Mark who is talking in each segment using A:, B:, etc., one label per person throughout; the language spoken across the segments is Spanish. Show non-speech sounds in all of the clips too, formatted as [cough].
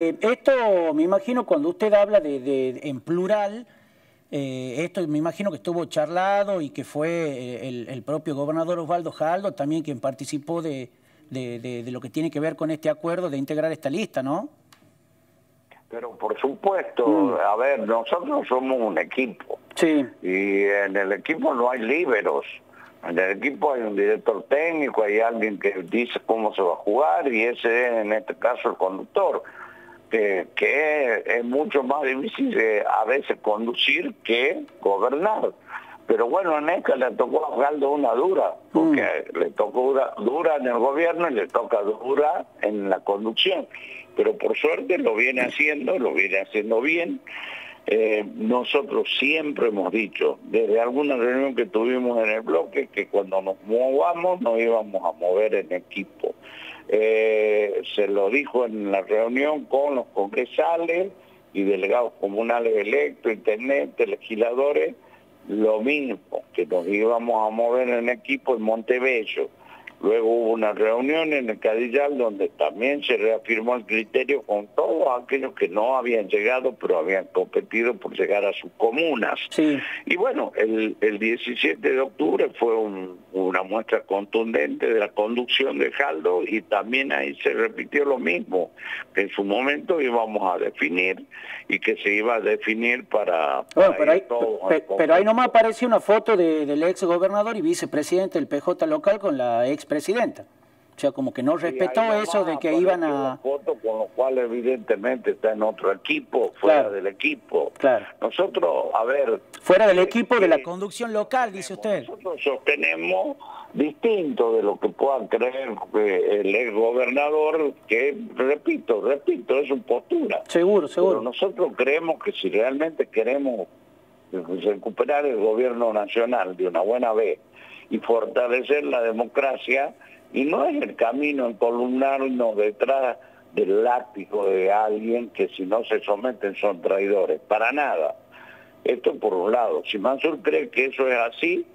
A: Eh, esto, me imagino, cuando usted habla de, en plural, eh, esto me imagino que estuvo charlado y que fue eh, el, propio gobernador Osvaldo Jaldo también quien participó de, lo que tiene que ver con este acuerdo de integrar esta lista, ¿no?
B: Pero por supuesto, mm. a ver, nosotros somos un equipo.
A: Sí.
B: Y en el equipo no hay líberos. En el equipo hay un director técnico, hay alguien que dice cómo se va a jugar y ese es en este caso el conductor que, es, mucho más difícil de, a veces conducir que gobernar. Pero bueno, a Neca le tocó a una dura, porque mm. le tocó dura, en el gobierno y le toca dura en la conducción. Pero por suerte lo viene haciendo, lo viene haciendo bien. Eh, nosotros siempre hemos dicho, desde alguna reunión que tuvimos en el bloque, que cuando nos movamos nos íbamos a mover en equipo. Eh, se lo dijo en la reunión con los congresales y delegados comunales electos, internet, legisladores, lo mismo, que nos íbamos a mover en equipo en Montebello. Luego hubo una reunión en el Cadillal donde también se reafirmó el criterio con todos aquellos que no habían llegado, pero habían competido por llegar a sus comunas. Y bueno, el, 17 de octubre fue una muestra contundente de la conducción de Jaldo y también ahí se repitió lo mismo, que en su momento íbamos a definir y que se iba a definir para...
A: pero, ahí, pero, ahí, nomás aparece una foto del ex gobernador y vicepresidente del PJ local con la ex presidenta. O sea, como que no respetó eso de que iban a...
B: Foto con lo cual evidentemente está en otro equipo, fuera del equipo.
A: Claro.
B: Nosotros, a ver...
A: Fuera del equipo de la conducción local, dice usted.
B: Nosotros sostenemos distinto de lo que puedan creer el ex gobernador, que repito, repito, es su postura.
A: Seguro, seguro.
B: Pero nosotros creemos que si realmente queremos recuperar el gobierno nacional de una buena vez, y fortalecer la democracia y no es el camino en columnarnos detrás del látigo de alguien que si no se someten son traidores, para nada. Esto por un lado. Si Mansur cree que eso es así,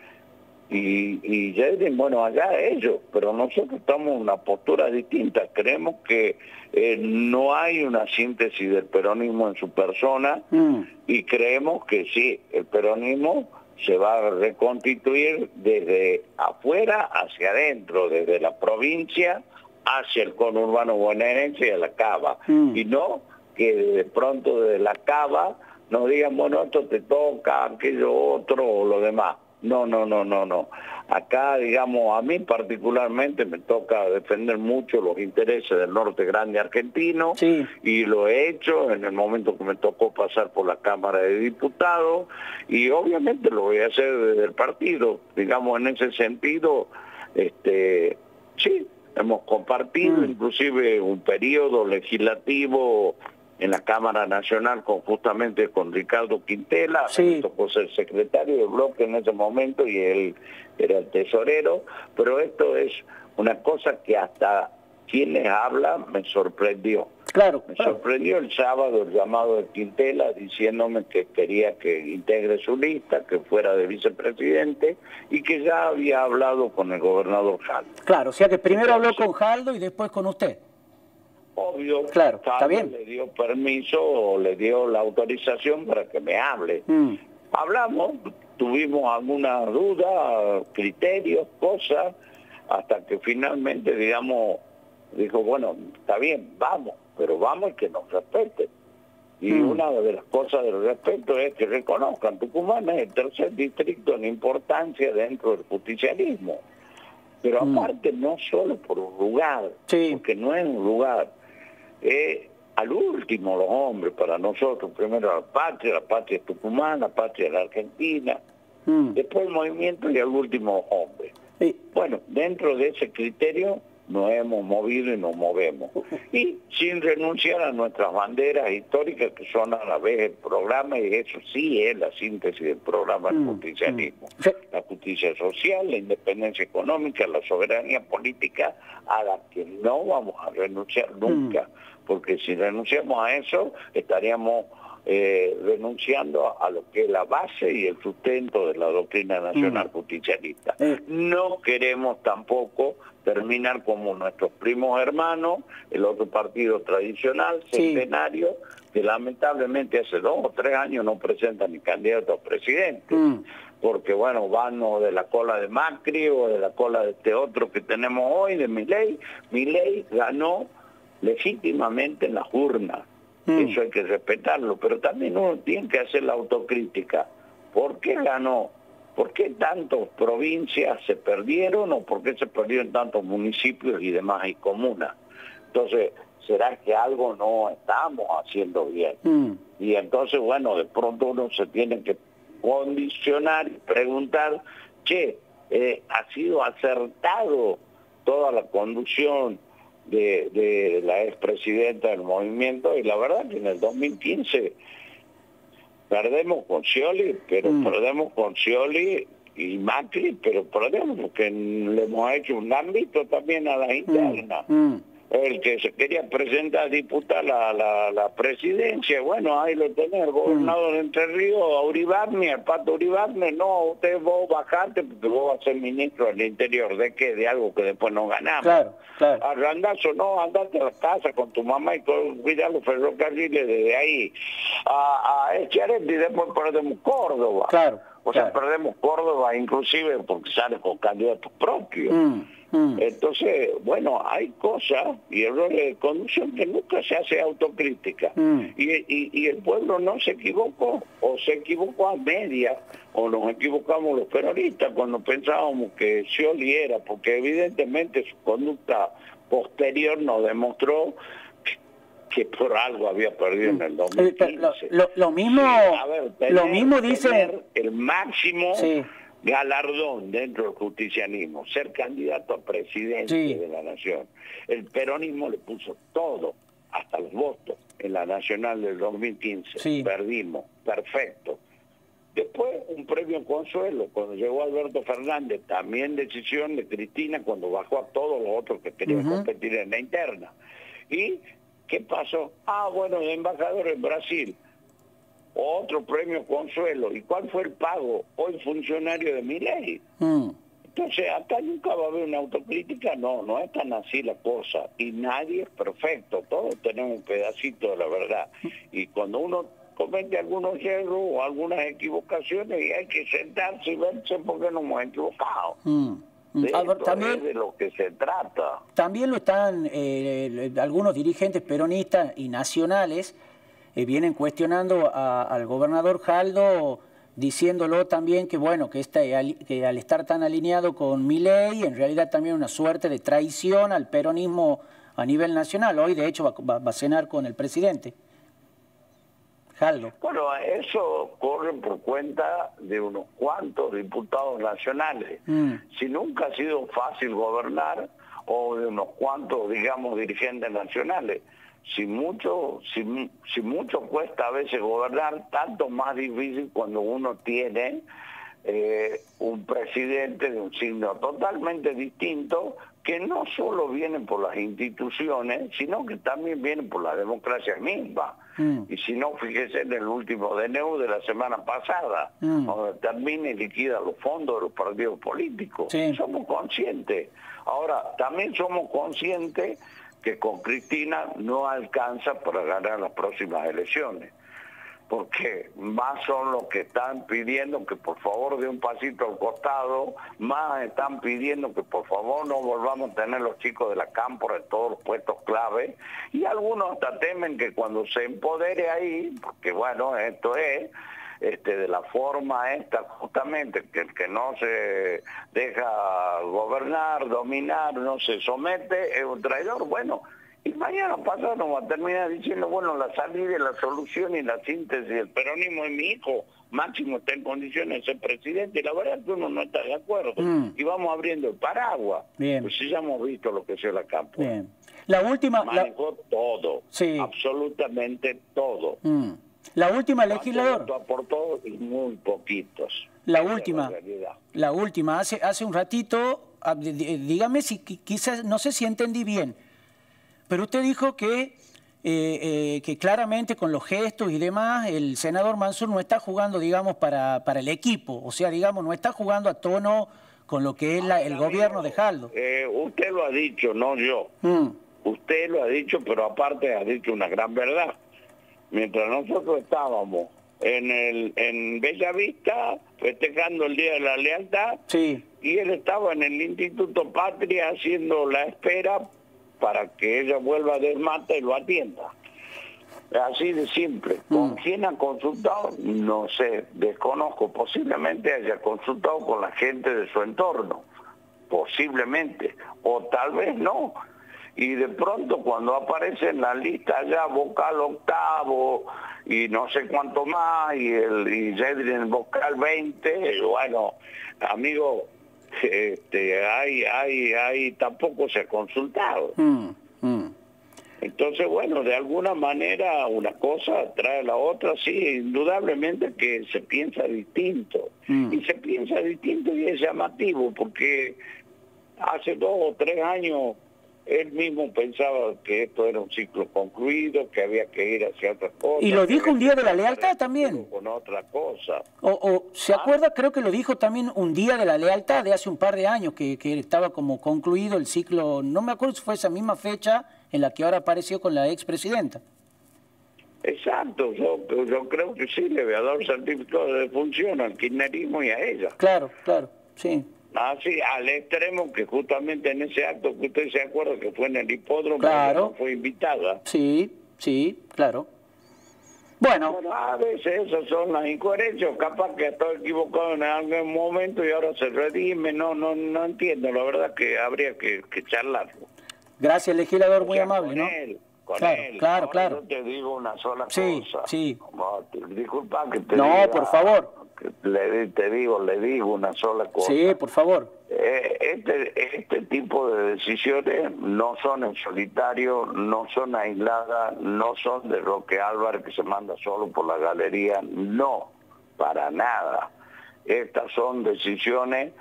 B: y, y ya dicen, bueno, allá ellos, pero nosotros estamos en una postura distinta. Creemos que eh, no hay una síntesis del peronismo en su persona mm. y creemos que sí, el peronismo se va a reconstituir desde afuera hacia adentro, desde la provincia hacia el conurbano bonaerense y a la cava. Mm. Y no que de pronto desde la cava nos digan, bueno, esto te toca, aquello otro o lo demás. No, no, no, no, no. Acá, digamos, a mí particularmente me toca defender mucho los intereses del norte grande argentino y lo he hecho en el momento que me tocó pasar por la Cámara de Diputados y obviamente lo voy a hacer desde el partido. Digamos, en ese sentido, este, sí, hemos compartido mm. inclusive un periodo legislativo en la Cámara Nacional con justamente con Ricardo Quintela,
A: sí.
B: tocó ser secretario del bloque en ese momento y él era el tesorero, pero esto es una cosa que hasta quienes hablan me sorprendió.
A: Claro,
B: me sorprendió el sábado el llamado de Quintela diciéndome que quería que integre su lista, que fuera de vicepresidente y que ya había hablado con el gobernador Jaldo.
A: Claro, o sea que primero habló con Jaldo y después con usted
B: obvio,
A: claro, está bien.
B: le dio permiso o le dio la autorización para que me hable.
A: Mm.
B: Hablamos, tuvimos alguna duda, criterios, cosas, hasta que finalmente, digamos, dijo, bueno, está bien, vamos, pero vamos y que nos respeten. Y mm. una de las cosas del respeto es que reconozcan, Tucumán es el tercer distrito en importancia dentro del justicialismo. Pero mm. aparte no solo por un lugar, porque no es un lugar, eh, al último los hombres para nosotros, primero la patria, la patria es Tucumán, la patria es la Argentina, mm. después el movimiento y al último los hombres. Bueno, dentro de ese criterio nos hemos movido y nos movemos. [laughs] Y sin renunciar a nuestras banderas históricas que son a la vez el programa, y eso sí es la síntesis del programa del mm, justicialismo. Mm. La justicia social, la independencia económica, la soberanía política, a la que no vamos a renunciar nunca porque si renunciamos a eso estaríamos eh, renunciando a lo que es la base y el sustento de la doctrina nacional mm. justicialista. Eh. No queremos tampoco terminar como nuestros primos hermanos, el otro partido tradicional, centenario, que lamentablemente hace dos o tres años no presentan ni candidato a presidente. Mm. Porque bueno, van o de la cola de Macri o de la cola de este otro que tenemos hoy, de Milei. Milei ganó legítimamente en las urnas. Mm. Eso hay que respetarlo, pero también uno tiene que hacer la autocrítica. ¿Por qué ganó? ¿Por qué tantas provincias se perdieron o por qué se perdieron tantos municipios y demás y comunas? Entonces, ¿será que algo no estamos haciendo bien? Mm. Y entonces, bueno, de pronto uno se tiene que condicionar y preguntar, che, eh, ¿ha sido acertado toda la conducción de, de la expresidenta del movimiento? Y la verdad que en el 2015 perdemos con Scioli, pero mm. perdemos con Scioli y Macri, pero perdemos porque le hemos hecho un ámbito también a la mm. interna. Mm el que se quería presentar a disputar la, la, presidencia, bueno, ahí lo tenés, el gobernador de Entre Ríos, a Uribarne, el pato Uribarne, no, usted vos bajate porque vos vas a ser ministro del interior, ¿de qué? De algo que después no ganamos. Claro, claro. A Randazo, no, andate a la casa con tu mamá y cuidar los ferrocarriles desde ahí. A, a Echaretti después perdemos Córdoba. Claro. O sea, perdemos Córdoba inclusive porque sale con candidatos propios. Mm. Mm. Entonces, bueno, hay cosas y errores de conducción que nunca se hace autocrítica. Mm. Y, el pueblo no se equivocó, o se equivocó a media, o nos equivocamos los peronistas cuando pensábamos que se oliera, porque evidentemente su conducta posterior nos demostró que por algo había perdido en el 2015. Mm.
A: Eh, lo, mismo, lo mismo dice...
B: El máximo galardón dentro del justicianismo, ser candidato a presidente de la nación. El peronismo le puso todo, hasta los votos, en la nacional del 2015. Perdimos, perfecto. Después un premio consuelo, cuando llegó Alberto Fernández, también decisión de Cristina cuando bajó a todos los otros que querían competir en la interna. ¿Y qué pasó? Ah, bueno, embajador en Brasil otro premio consuelo. ¿Y cuál fue el pago? Hoy funcionario de mi ley. Mm. Entonces, acá nunca va a haber una autocrítica, no, no es tan así la cosa. Y nadie es perfecto, todos tenemos un pedacito de la verdad. Y cuando uno comete algunos errores o algunas equivocaciones, y hay que sentarse y verse por qué nos hemos equivocado. Mm. De, también, de lo que se trata.
A: También lo están eh, algunos dirigentes peronistas y nacionales eh, vienen cuestionando al gobernador Jaldo, diciéndolo también que bueno, que, este, que al estar tan alineado con mi ley, en realidad también una suerte de traición al peronismo a nivel nacional. Hoy de hecho va, a cenar con el presidente. Jaldo.
B: Bueno, eso corre por cuenta de unos cuantos diputados nacionales. Mm. Si nunca ha sido fácil gobernar, o de unos cuantos, digamos, dirigentes nacionales si mucho, si, si mucho cuesta a veces gobernar, tanto más difícil cuando uno tiene eh, un presidente de un signo totalmente distinto, que no solo viene por las instituciones, sino que también viene por la democracia misma. Mm. Y si no, fíjese en el último DNU de la semana pasada, mm. donde termina y liquida los fondos de los partidos políticos. Somos conscientes. Ahora, también somos conscientes que con Cristina no alcanza para ganar las próximas elecciones. Porque más son los que están pidiendo que por favor dé un pasito al costado, más están pidiendo que por favor no volvamos a tener los chicos de la cámpora en todos los puestos clave, y algunos hasta temen que cuando se empodere ahí, porque bueno, esto es, este, de la forma esta justamente, que el que no se deja gobernar, dominar, no se somete, es un traidor, bueno, y mañana pasado nos va a terminar diciendo, bueno, la salida, la solución y la síntesis del peronismo es mi hijo, Máximo está en condiciones de ser presidente, y la verdad es que uno no está de acuerdo. Mm. Y vamos abriendo el paraguas. Bien. Pues ya hemos visto lo que sea la campo.
A: Bien. La última...
B: Manejó todo, sí. absolutamente todo. Mm.
A: La última, legislador.
B: Aportó muy poquitos.
A: La última. La, última. Hace, hace un ratito, ah, dígame si quizás, no sé si entendí bien, pero usted dijo que eh, que claramente con los gestos y demás, el senador Mansur no está jugando, digamos, para, para el equipo, o sea, digamos, no está jugando a tono con lo que es el gobierno de Jaldo.
B: usted lo ha dicho, no yo. Mm. Usted lo ha dicho, pero aparte ha dicho una gran verdad. Mientras nosotros estábamos en el en Bellavista festejando el Día de la Lealtad
A: sí.
B: y él estaba en el Instituto Patria haciendo la espera para que ella vuelva del mate y lo atienda. Así de simple. ¿Con mm. quién ha consultado? No sé, desconozco. Posiblemente haya consultado con la gente de su entorno. Posiblemente. O tal vez no y de pronto cuando aparece en la lista ya vocal octavo y no sé cuánto más y el y vocal 20, bueno, amigo, este, hay, hay, hay, tampoco se ha consultado. Mm, mm. Entonces, bueno, de alguna manera una cosa trae la otra, sí, indudablemente que se piensa distinto. Mm. Y se piensa distinto y es llamativo, porque hace dos o tres años él mismo pensaba que esto era un ciclo concluido, que había que ir hacia otras cosas.
A: Y lo dijo un día de la lealtad también.
B: Con otra cosa.
A: O, ¿Se ah. acuerda? Creo que lo dijo también un día de la lealtad de hace un par de años, que, que estaba como concluido el ciclo, no me acuerdo si fue esa misma fecha en la que ahora apareció con la expresidenta.
B: Exacto, yo, yo creo que sí, le había dado certificado de función al kirchnerismo y a ella.
A: Claro, claro, sí.
B: Ah, sí, al extremo que justamente en ese acto que usted se acuerda que fue en el hipódromo,
A: claro.
B: fue invitada.
A: Sí, sí, claro. Bueno.
B: A veces esas son las incoherencias, capaz que estoy equivocado en algún momento y ahora se redime, no no no entiendo, la verdad que habría que, que charlarlo.
A: Gracias, legislador, muy amable, ¿no?
B: con
A: claro,
B: él.
A: Claro, claro.
B: Yo te digo una sola
A: sí,
B: cosa.
A: Sí,
B: Disculpa que te
A: No, por favor
B: le, te digo, le digo una sola cosa.
A: Sí, por favor.
B: Eh, este, este tipo de decisiones no son en solitario, no son aisladas, no son de Roque Álvarez que se manda solo por la galería, no, para nada. Estas son decisiones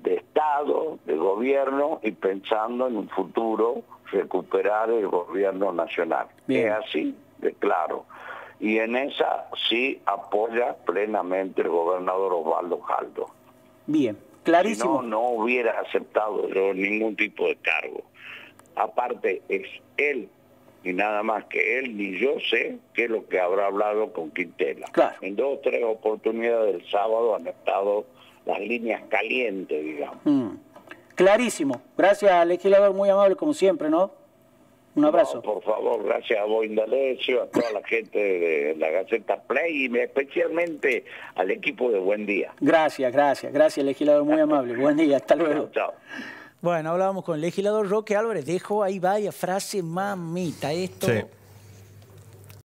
B: de Estado, de gobierno y pensando en un futuro recuperar el gobierno nacional. Es así, de claro y en esa sí apoya plenamente el gobernador Osvaldo Caldo.
A: Bien, clarísimo.
B: no, no hubiera aceptado yo ningún tipo de cargo. Aparte, es él y nada más que él ni yo sé qué es lo que habrá hablado con Quintela. En dos o tres oportunidades del sábado han estado las líneas calientes, digamos. Mm.
A: Clarísimo. Gracias, legislador, muy amable como siempre, ¿no? Un abrazo.
B: por favor, gracias a vos, Indalecio, a toda la gente de la Gaceta Play y especialmente al equipo de Buen Día.
A: Gracias, gracias, gracias, legislador, muy amable. Buen día, hasta luego.
B: Chao.
A: Bueno, hablábamos con el legislador Roque Álvarez, dejo ahí vaya frase mamita, esto...